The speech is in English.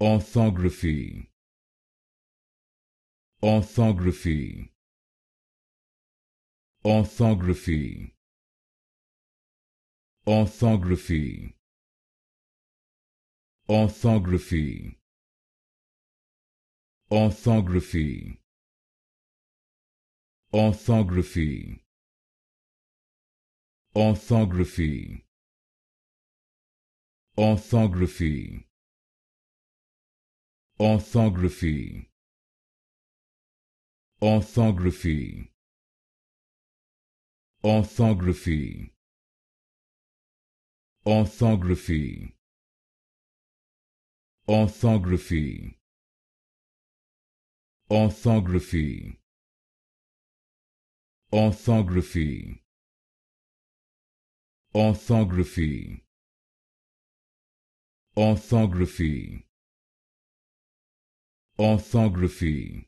orthography. Orthography. Orthography. Orthography. Orthography. Orthography. Orthography. Orthography. Orthography orthography. Orthography. Orthography. Orthography. Orthography. Orthography. Orthography. Orthography. Orthography orthography